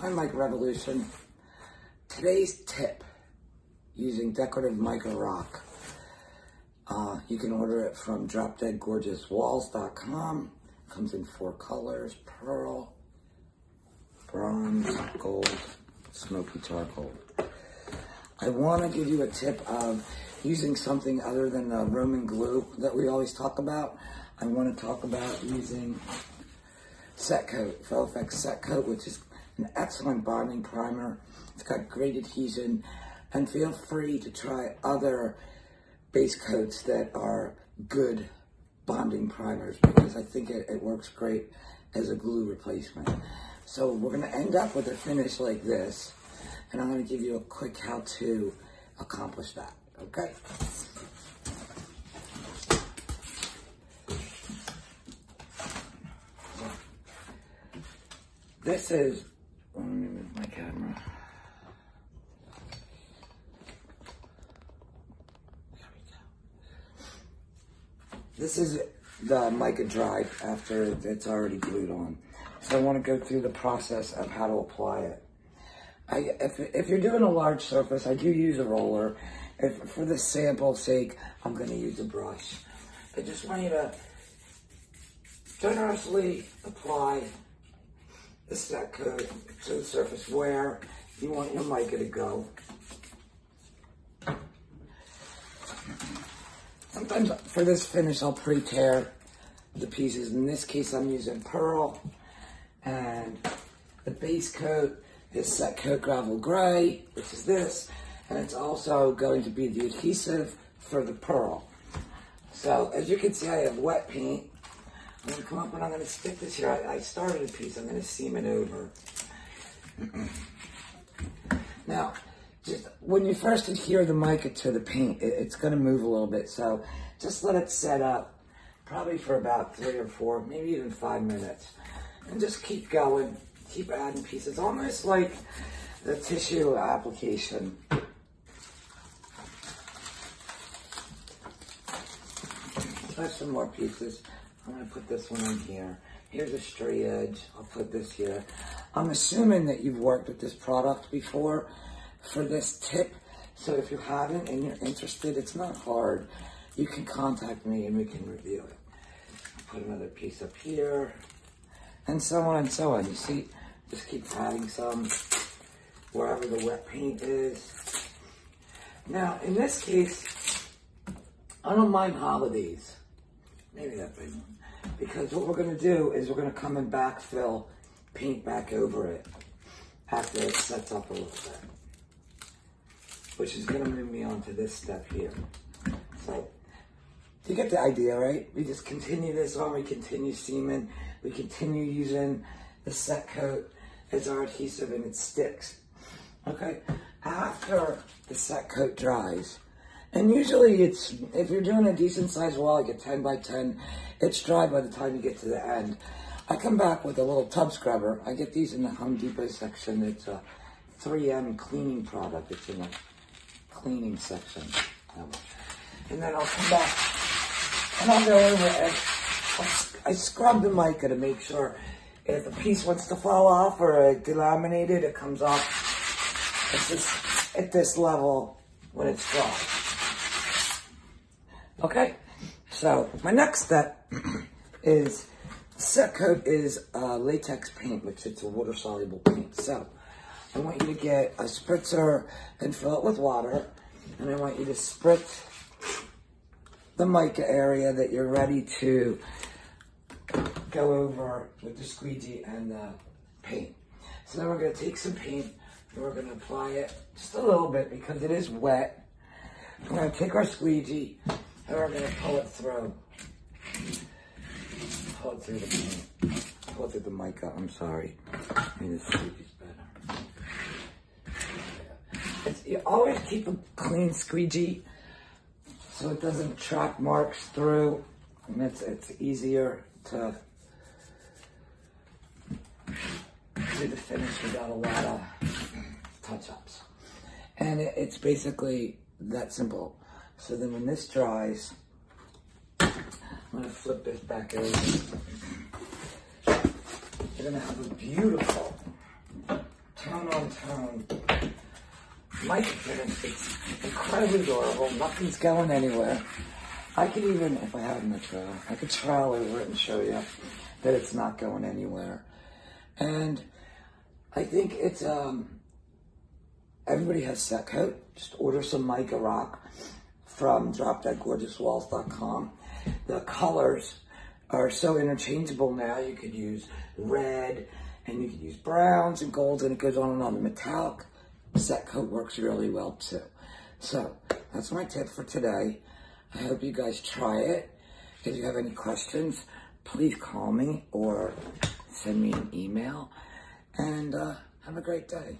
Hi, Mica Revolution. Today's tip using decorative mica rock. Uh, you can order it from dropdeadgorgeouswalls.com. Comes in four colors, pearl, bronze, gold, smoky charcoal. I want to give you a tip of using something other than the Roman glue that we always talk about. I want to talk about using Set Coat, Faux Set Coat, which is an excellent bonding primer. It's got great adhesion, and feel free to try other base coats that are good bonding primers because I think it, it works great as a glue replacement. So we're gonna end up with a finish like this, and I'm gonna give you a quick how to accomplish that, okay? This is, let me move my camera. This is the mica drive after it's already glued on. So I want to go through the process of how to apply it. I, if, if you're doing a large surface, I do use a roller. If, for the sample sake, I'm going to use a brush. I just want you to generously apply the set coat to the surface where you want your mica to go. Sometimes for this finish, I'll pre-tear the pieces. In this case, I'm using pearl. And the base coat is set coat gravel gray, which is this. And it's also going to be the adhesive for the pearl. So as you can see, I have wet paint. I'm gonna come up and I'm gonna stick this here. I, I started a piece, I'm gonna seam it over. now, when you first adhere the mica to the paint, it, it's gonna move a little bit. So just let it set up, probably for about three or four, maybe even five minutes. And just keep going, keep adding pieces, almost like the tissue application. Try some more pieces. I'm gonna put this one in here. Here's a straight edge. I'll put this here. I'm assuming that you've worked with this product before for this tip. So if you haven't and you're interested, it's not hard. You can contact me and we can review it. Put another piece up here and so on and so on. You see, just keep adding some wherever the wet paint is. Now, in this case, I don't mind holidays. Maybe that big one. Because what we're going to do is we're going to come and backfill paint back over it after it sets up a little bit. Which is going to move me on to this step here. So, you get the idea, right? We just continue this on, we continue seaming, we continue using the set coat as our adhesive and it sticks. Okay, after the set coat dries, and usually it's, if you're doing a decent sized wall, like a 10 by 10, it's dry by the time you get to the end. I come back with a little tub scrubber. I get these in the Home Depot section. It's a 3M cleaning product. It's in the cleaning section. And then I'll come back and I'll go over and I scrub the mica to make sure if a piece wants to fall off or delaminated, it comes off. It's just at this level when it's dry. Okay, so my next step is set coat is uh, latex paint, which it's a water soluble paint. So I want you to get a spritzer and fill it with water, and I want you to spritz the mica area that you're ready to go over with the squeegee and the paint. So then we're going to take some paint and we're going to apply it just a little bit because it is wet. We're going to take our squeegee and we're going to pull it through. Pull it through the paint. Pull it through the mica, I'm sorry. Maybe the squeegee's better. It's, you always keep a clean squeegee so it doesn't track marks through and it's, it's easier to do the finish without a lot of touch-ups. And it, it's basically that simple. So then when this dries, I'm gonna flip this back over. You're gonna have a beautiful finish. It's incredibly durable. Nothing's going anywhere. I could even, if I had my trowel, I could trowel over it and show you that it's not going anywhere. And I think it's, um, everybody has set coat. Just order some Mica Rock from dropdeadgorgeouswalls.com. The colors are so interchangeable now. You could use red and you could use browns and golds and it goes on and on. The metallic set coat works really well too. So that's my tip for today. I hope you guys try it. If you have any questions, please call me or send me an email. And uh, have a great day.